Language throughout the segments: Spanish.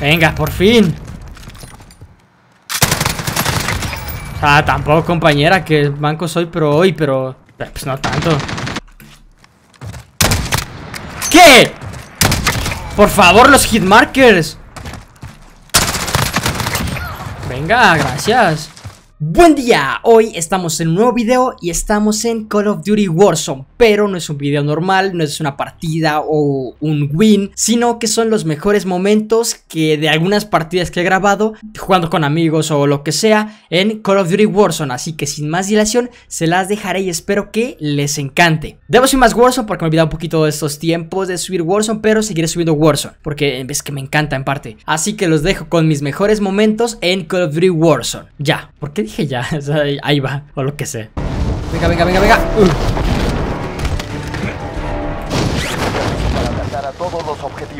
Venga, por fin. Ah, tampoco, compañera, que banco soy pero hoy, pero... Pues no tanto. ¿Qué? Por favor, los hitmarkers. Venga, gracias. Buen día, hoy estamos en un nuevo video y estamos en Call of Duty Warzone Pero no es un video normal, no es una partida o un win Sino que son los mejores momentos que de algunas partidas que he grabado Jugando con amigos o lo que sea en Call of Duty Warzone Así que sin más dilación se las dejaré y espero que les encante. Debo subir más Warzone porque me he olvidado un poquito de estos tiempos de subir Warzone Pero seguiré subiendo Warzone porque es que me encanta en parte. Así que los dejo con mis mejores momentos en Call of Duty Warzone. Ya, ¿por qué dije ya, ahí va, o lo que sé. Venga, venga, venga, venga. Uh.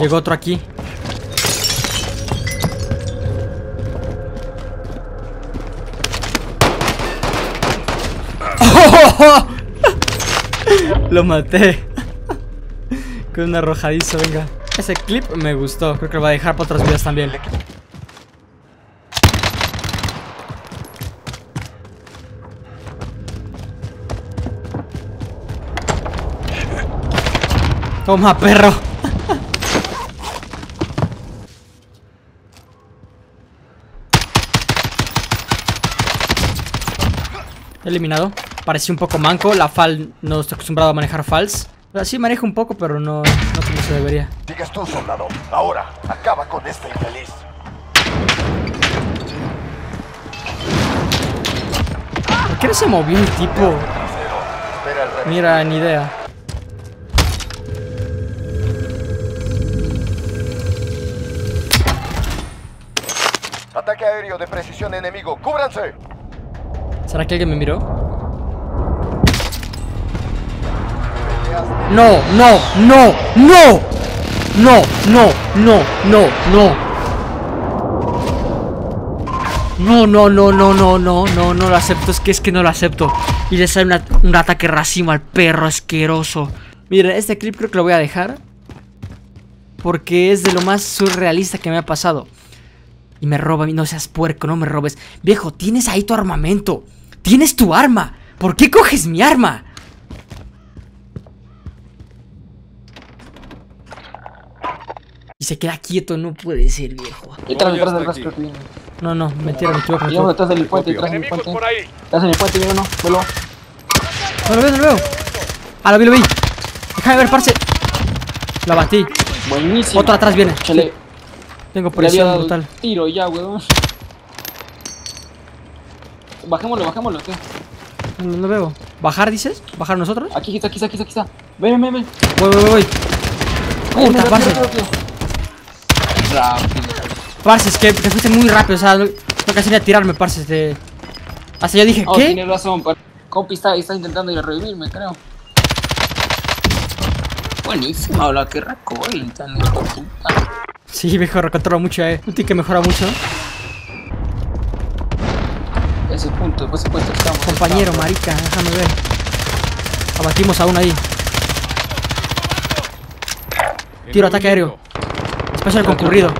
Llegó otro aquí. Lo maté. Con un arrojadizo, venga. Ese clip me gustó. Creo que lo va a dejar para otros videos también. Toma, perro. Eliminado. Parecía un poco manco. La fal no estoy acostumbrado a manejar fals. Sí manejo un poco, pero no, no como se debería. Digas tú, soldado. Ahora, acaba con este infeliz. ¿Por qué no se movió el tipo? Mira, ni idea. Ataque aéreo de precisión enemigo. ¡Cúbranse! ¿Será que alguien me miró? No, no, no, no. No, no, no, no, no. No, no, no, no, no, no, no, no lo acepto. Es que es que no lo acepto. Y le sale un ataque racimo al perro asqueroso. Miren, este clip creo que lo voy a dejar. Porque es de lo más surrealista que me ha pasado. Y me roba, no seas puerco, no me robes. Viejo, tienes ahí tu armamento. Tienes tu arma. ¿Por qué coges mi arma? Y se queda quieto, no puede ser, viejo. Detrás, detrás del rastro No, no, mentira, me equivoco. Llegamos detrás del puente, detrás del puente. Detrás del puente, yo no, vuelo. No lo veo, no lo veo. Ah, lo vi, lo vi. Déjame ver, parce. Lo batí. Buenísimo. Otro atrás viene. Chale. Tengo presión brutal. Tiro ya, weón. Bajémoslo, bajémoslo, ¿qué? No lo veo. ¿Bajar dices? ¿Bajar nosotros? Aquí está, aquí está, aquí está, aquí está. Ven, ven, ven. Voy, voy, voy. Puta, parce. Parce, es que te fuiste muy rápido, o sea, no, casi ni a tirarme, parce. Este... Hasta yo dije, oh, ¿qué? Tienes razón, Compi está, está intentando ir a revivirme, creo. Buenísimo, la que recoil, tan puta. Sí, mejor, controla mucho, eh. Un que mejora mucho. Ese punto, ese punto estamos. Compañero, marica, déjame ver. Abatimos a uno ahí. Tiro, ataque aéreo. Especial concurrido.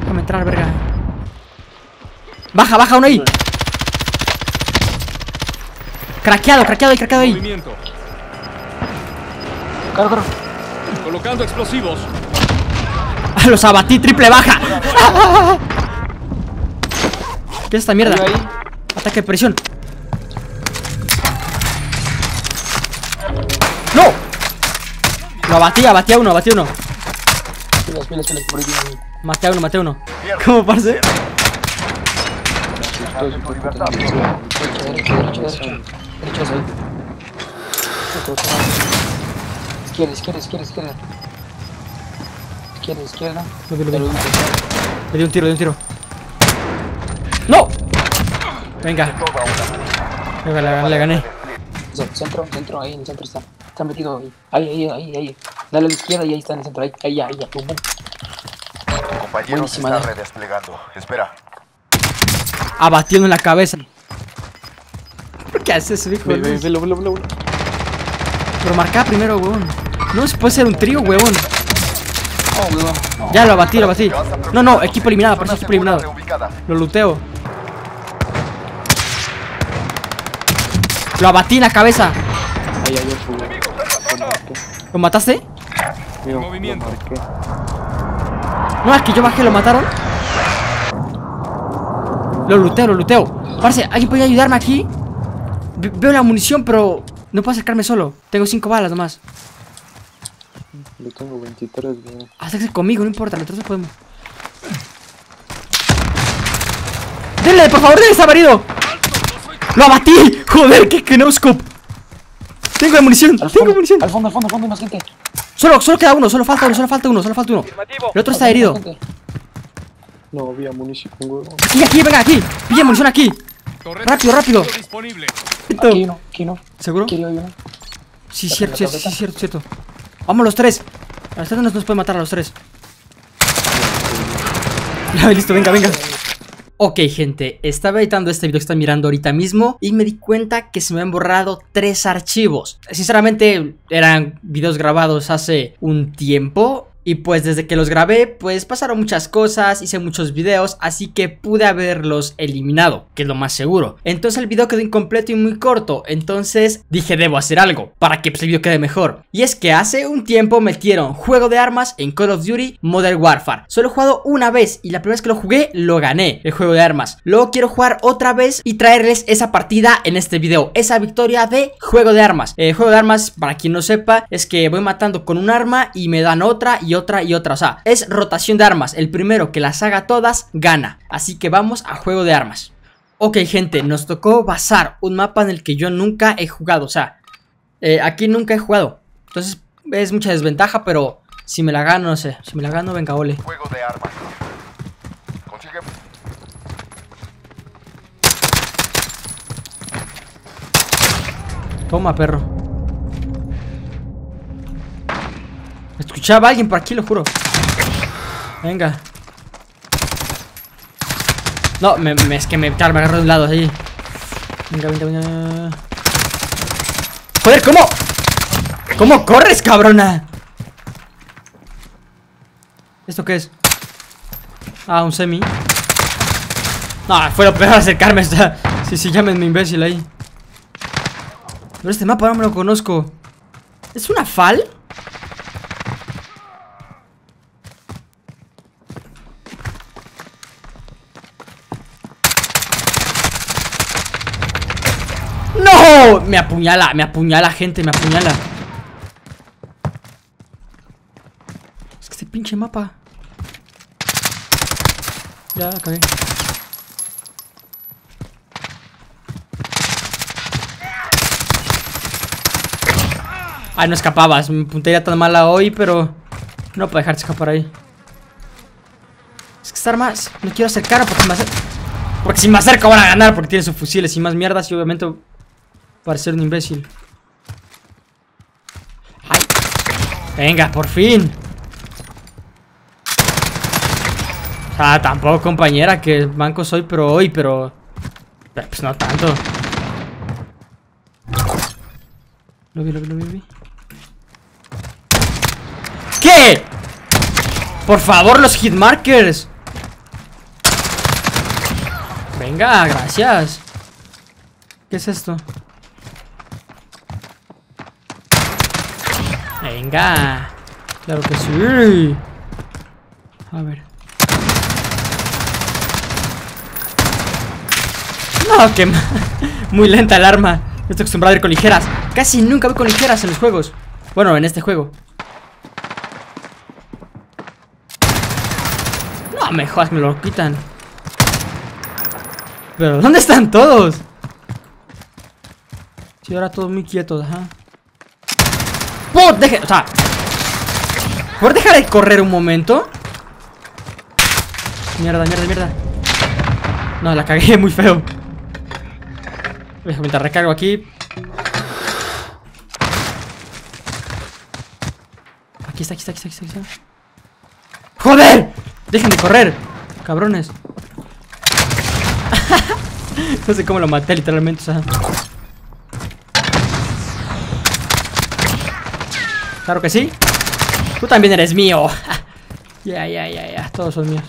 Déjame entrar, verga. Baja, baja uno ahí. Craqueado, craqueado ahí, craqueado ahí. Claro, claro. Colocando explosivos. Los abatí, triple baja. ¿Qué es esta mierda? Ataque de presión. ¡No! Lo abatí, abatí a uno, abatí a uno. Maté a uno, maté a uno. ¿Cómo parce? Izquierda, izquierda, izquierda, izquierda. Izquierda, izquierda. Lo vi, lo vi. Pero, Le di un tiro, le di un tiro. ¡No! Venga, venga, le gané, le gané. Centro, centro, ahí en el centro está. Está metido ahí. Ahí, ahí, ahí, ahí. Dale a la izquierda y ahí está en el centro. Ahí, ahí, ahí, ya. Pum, pum. Tu compañero se Buenísima, está redesplegando. Espera. Abatiendo en la cabeza. ¿Por qué haces eso, hijo? Ve, ve, velo, velo, velo. Pero marca primero, huevón. No, se puede ser un trío, huevón. weón. Ya lo abatí, lo abatí. No, no, equipo eliminado, por eso equipo eliminado. Lo luteo. Lo abatí en la cabeza. Lo marqué. ¿Lo mataste? No, es que yo bajé, lo mataron. Lo luteo, lo luteo. Parce, ¿alguien puede ayudarme aquí? Ve- veo la munición, pero no puedo acercarme solo. Tengo cinco balas nomás. Yo tengo 23, weón. Acérquese conmigo, no importa, nosotros podemos. ¡Denle, por favor, denle, está marido! ¡Lo abatí! ¡Joder, qué no scope! Tengo munición, Al tengo munición. al fondo, al fondo, al fondo, hay más gente. Solo, solo queda uno, solo falta uno, solo falta uno, solo falta uno. El otro está herido. No había munición, weón. Aquí, aquí, venga, aquí. Pilla munición aquí. Torreta Rápido, rápido. disponible. Aquí no, aquí no. ¿Seguro? Aquí hay uno. Sí, cierto, sí, cierto, cierto. Vamos los tres. A tres no nos puede matar a los tres. Listo, venga, venga. Ok, gente, estaba editando este video que están mirando ahorita mismo y me di cuenta que se me han borrado tres archivos. Sinceramente, eran videos grabados hace un tiempo. Y pues desde que los grabé, pues pasaron muchas cosas, hice muchos videos, así que pude haberlos eliminado, que es lo más seguro. Entonces el video quedó incompleto y muy corto, entonces dije debo hacer algo para que pues, el video quede mejor. Y es que hace un tiempo metieron juego de armas en Call of Duty Modern Warfare. Solo he jugado una vez y la primera vez que lo jugué lo gané, el juego de armas. Luego quiero jugar otra vez y traerles esa partida en este video, esa victoria de juego de armas. Eh, juego de armas, para quien no sepa, es que voy matando con un arma y me dan otra y otra y otra. O sea, es rotación de armas. El primero que las haga todas gana. Así que vamos a juego de armas. Ok, gente, nos tocó basar un mapa en el que yo nunca he jugado. O sea, eh, aquí nunca he jugado. Entonces es mucha desventaja, pero si me la gano, no sé. Si me la gano, venga, ole. Juego de armas. Consigue. Toma, perro. Escuchaba a alguien por aquí, lo juro. Venga. No, me, es que me, claro, me agarró de un lado ahí. Venga, venga, venga. Joder, ¿cómo? ¿Cómo corres, cabrona? ¿Esto qué es? Ah, un semi. No, fue lo peor acercarme. Está... Sí, sí, llámenme imbécil ahí. Pero este mapa no me lo conozco. ¿Es una fal? ¡No! Me apuñala, me apuñala, gente, me apuñala. Es que este pinche mapa. Ya, la cagué. Ay, no escapabas. Mi puntería tan mala hoy, pero no puedo dejarte escapar ahí. Es que estar más. Me quiero acercar porque me acerco. Porque si me acerco van a ganar porque tiene sus fusiles y más mierdas y obviamente parecer un imbécil. Ay. Venga, por fin. O sea, tampoco compañera que banco soy, pero hoy, pero... pero pues no tanto. Lo vi, lo vi, lo vi, lo vi. ¿Qué? Por favor, los hitmarkers. Venga, gracias. ¿Qué es esto? Venga. Claro que sí. A ver. No, que muy lenta el arma. Estoy acostumbrado a ir con ligeras. Casi nunca voy con ligeras en los juegos. Bueno, en este juego. No me jodas, me lo quitan. Pero, ¿dónde están todos? Sí, ahora todos muy quietos, ajá. ¡Put! Deje, o sea. ¿Por dejar de correr un momento? Mierda, mierda, mierda. No, la cagué muy feo. Te recargo aquí. Aquí está, aquí está, aquí está, aquí está. ¡Joder! ¡Dejen de correr! Cabrones. no sé cómo lo maté literalmente, o sea. Claro que sí. Tú también eres mío. Ya, ya, ya, ya. Todos son míos.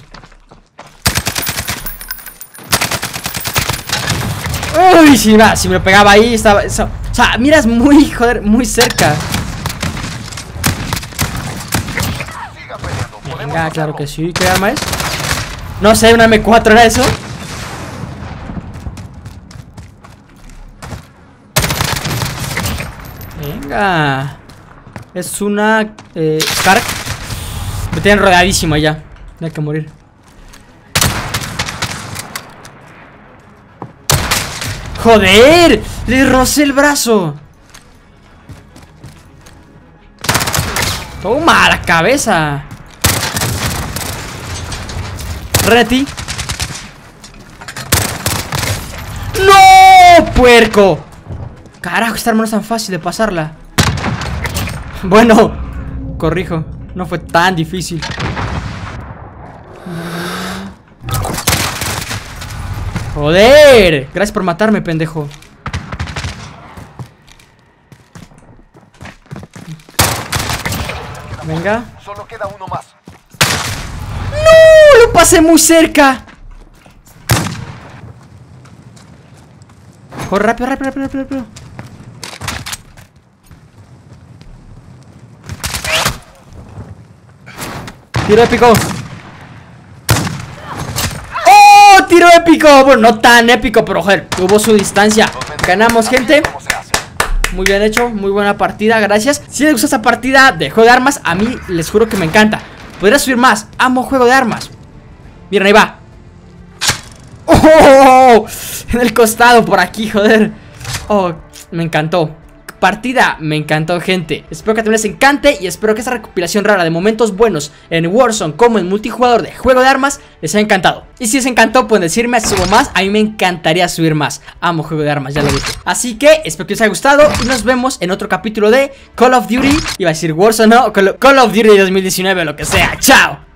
Uy, si, va, si me pegaba ahí, estaba. eso- o sea, miras muy, joder, muy cerca. Venga, claro que sí. ¿Qué arma es? No sé, una M4 era eso. Venga. Es una. Eh, Scark. Me tienen rodeadísimo ya. Hay que morir. ¡Joder! ¡Le rocé el brazo! ¡Toma! ¡La cabeza! Reti. ¡No! ¡Puerco! Carajo, esta arma no es tan fácil de pasarla. Bueno, corrijo. No fue tan difícil. Joder. Gracias por matarme, pendejo. Venga. Solo queda uno más. ¡No! ¡Lo pasé muy cerca! Corre rápido, rápido, rápido, rápido, Tiro épico. ¡Oh! Tiro épico. Bueno, no tan épico, pero joder, tuvo su distancia. Ganamos, gente. Muy bien hecho, muy buena partida, gracias. Si les gusta esta partida de juego de armas, a mí les juro que me encanta. Podría subir más, amo juego de armas. Miren, ahí va. ¡Oh! En el costado, por aquí, joder. Oh, me encantó. Partida, me encantó, gente. Espero que también les encante y espero que esta recopilación rara de momentos buenos en Warzone como en multijugador de juego de armas les haya encantado. Y si les encantó, pueden decirme subo más. A mí me encantaría subir más. Amo juego de armas, ya lo dije. Así que espero que les haya gustado y nos vemos en otro capítulo de Call of Duty. Iba a decir Warzone, no, Call of Duty 2019, lo que sea. ¡Chao!